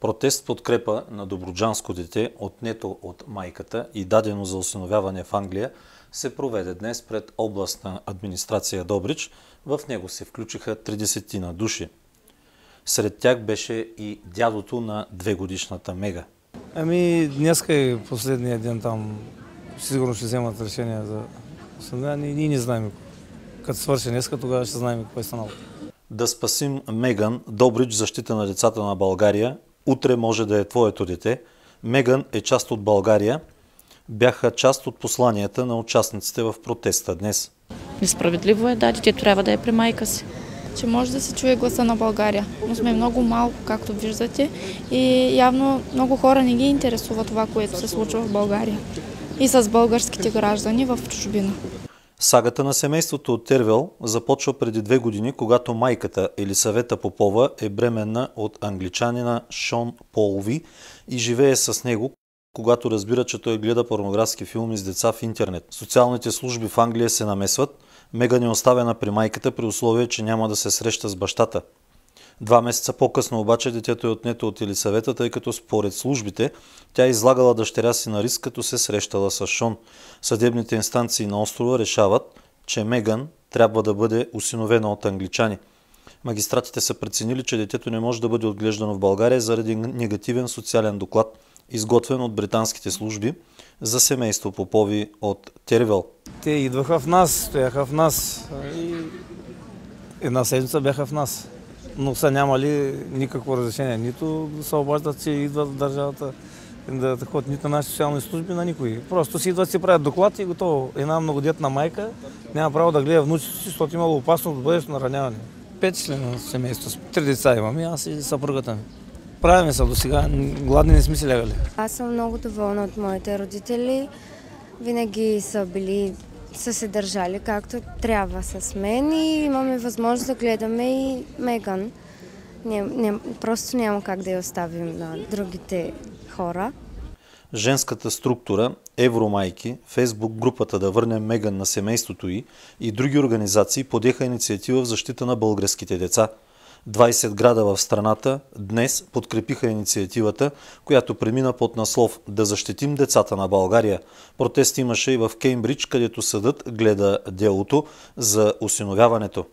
Протест подкрепа на доброджанско дете, отнето от майката и дадено за осиновяване в Англия, се проведе днес пред областна администрация Добрич. В него се включиха 30 на души. Сред тях беше и дядото на две годишната Мега. Ами, днеска е последния ден там. Сигурно ще вземат решение за осъдяване. Ние не знаем. Като свърши днеска, тогава ще знаем какво е станало. Да спасим Меган, Добрич, защита на децата на България. Утре може да е твоето дете. Меган е част от България. Бяха част от посланията на участниците в протеста днес. Несправедливо е, да, детето трябва да е при майка си. че може да се чуе гласа на България. Но сме много малко, както виждате. И явно много хора не ги интересува това, което се случва в България. И с българските граждани в чужбина. Сагата на семейството от Тервел започва преди две години, когато майката Елисавета Попова е бременна от англичанина Шон Полви и живее с него, когато разбира, че той гледа порнографски филми с деца в интернет. Социалните служби в Англия се намесват. Меган е оставена при майката при условие, че няма да се среща с бащата. Два месеца по-късно обаче детето е отнето от Елисавета, тъй като според службите тя е излагала дъщеря си на риск, като се срещала с Шон. Съдебните инстанции на острова решават, че Меган трябва да бъде усиновена от англичани. Магистратите са преценили, че детето не може да бъде отглеждано в България заради негативен социален доклад, изготвен от британските служби за семейство Попови от Тервел. Те идваха в нас, стояха в нас и една седмица бяха в нас. Но са нямали никакво разрешение. Нито да се обаждат, че идват в държавата, да ходят нито на нашите социални служби, на никой. Просто си идват, си правят доклад и готово. Една многодетна майка няма право да гледа внучите си, защото имало опасност да бъдеш нараняване. Пет члена семейство, три деца имам и аз и съпругата ми. Правиме се до сега, гладни не сме си лягали. Аз съм много доволна от моите родители. Винаги са били, са се държали както трябва с мен и имаме възможност да гледаме и Меган. Не, не, просто няма как да я оставим на другите хора. Женската структура Евромайки, Фейсбук групата да върне Меган на семейството й и други организации подеха инициатива в защита на българските деца – 20 града в страната днес подкрепиха инициативата, която премина под наслов «Да защитим децата на България». Протест имаше и в Кеймбридж, където съдът гледа делото за осиновяването.